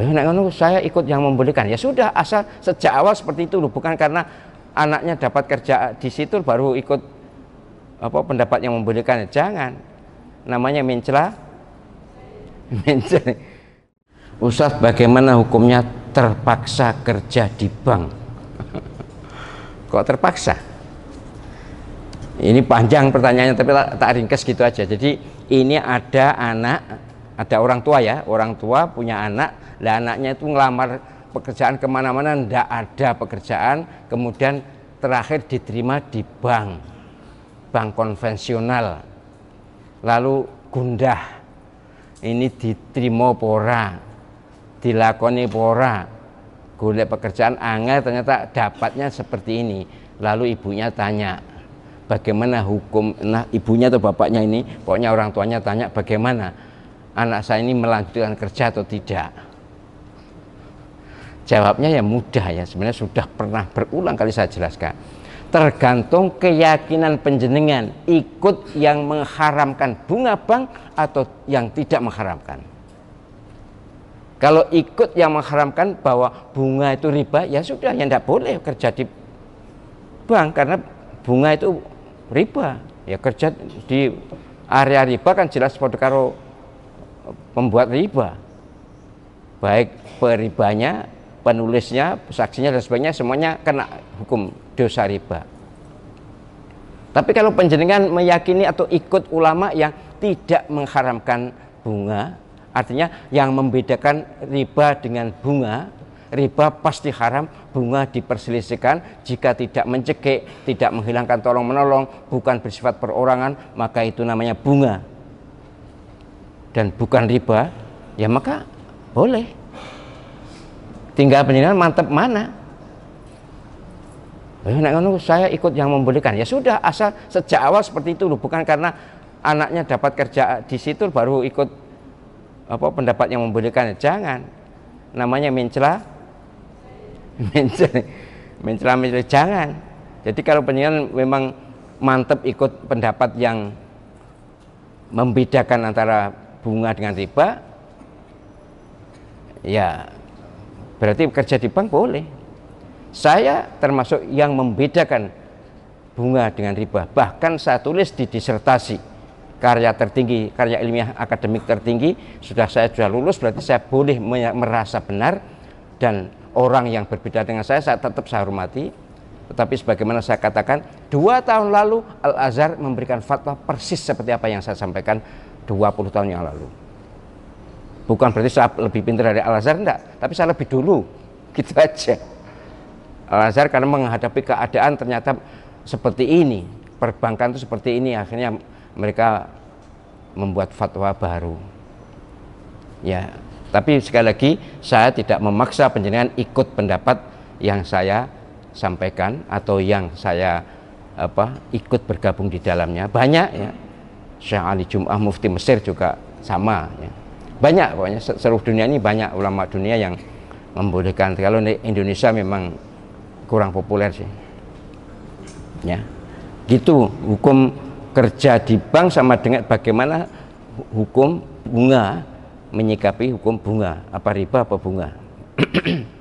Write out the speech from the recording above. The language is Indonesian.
Nek ngono saya ikut yang membolehkan. Ya sudah, asal sejak awal seperti itu loh, bukan karena anaknya dapat kerja di situ baru ikut apa pendapat yang membolehkan. Jangan. Namanya mencela mencela. Ustaz, bagaimana hukumnya terpaksa kerja di bank? Kok terpaksa? Ini panjang pertanyaannya tapi tak ringkas gitu aja. Jadi ini ada anak, ada orang tua ya, orang tua punya anak, lah anaknya itu ngelamar pekerjaan ke mana-mana, ndak ada pekerjaan, kemudian terakhir diterima di bank, bank konvensional. Lalu gundah, ini diterima pora, dilakoni pora, golek pekerjaan angel ternyata dapatnya seperti ini. Lalu ibunya tanya, bagaimana hukum nah ibunya atau bapaknya ini pokoknya orang tuanya tanya bagaimana anak saya ini melanjutkan kerja atau tidak? Jawabnya ya mudah ya sebenarnya sudah pernah berulang kali saya jelaskan. Tergantung keyakinan penjenengan ikut yang mengharamkan bunga bank atau yang tidak mengharamkan. Kalau ikut yang mengharamkan bahwa bunga itu riba ya sudah ya tidak boleh kerja di bank karena bunga itu riba. Ya kerja di area riba kan jelas pada karo pembuat riba baik peribanya penulisnya saksinya dan sebagainya semuanya kena hukum dosa riba tapi kalau penjenengan meyakini atau ikut ulama yang tidak mengharamkan bunga artinya yang membedakan riba dengan bunga riba pasti haram, bunga diperselisihkan jika tidak mencekik, tidak menghilangkan tolong menolong, bukan bersifat perorangan, maka itu namanya bunga. Dan bukan riba, ya maka boleh. Tinggal penjelasan mantap mana? Eh, saya ikut yang membolehkan. Ya sudah, asal sejak awal seperti itu bukan karena anaknya dapat kerja di situ baru ikut apa pendapat yang membolehkan. Jangan. Namanya mencela mencela-mencela jangan jadi kalau penyiaran memang mantep ikut pendapat yang membedakan antara bunga dengan riba ya berarti kerja di bank boleh. Saya termasuk yang membedakan bunga dengan riba. Bahkan saya tulis di disertasi karya tertinggi karya ilmiah akademik tertinggi sudah saya sudah lulus berarti saya boleh merasa benar. Dan orang yang berbeda dengan saya saya tetap saya hormati. Tetapi sebagaimana saya katakan dua tahun lalu Al Azhar memberikan fatwa persis seperti apa yang saya sampaikan 20 tahun yang lalu bukan berarti saya lebih pintar dari Al Azhar enggak tapi saya lebih dulu gitu aja Al Azhar karena menghadapi keadaan ternyata seperti ini perbankan itu seperti ini akhirnya mereka membuat fatwa baru ya tapi sekali lagi saya tidak memaksa penjenengan ikut pendapat yang saya sampaikan atau yang saya apa ikut bergabung di dalamnya. Banyak ya. Syekh Ali Jum'ah Mufti Mesir juga sama ya. Banyak pokoknya seluruh dunia ini banyak ulama dunia yang membolehkan. Kalau di Indonesia memang kurang populer sih. Ya. Gitu hukum kerja di bank sama dengan bagaimana hukum bunga menyikapi hukum bunga apa riba apa bunga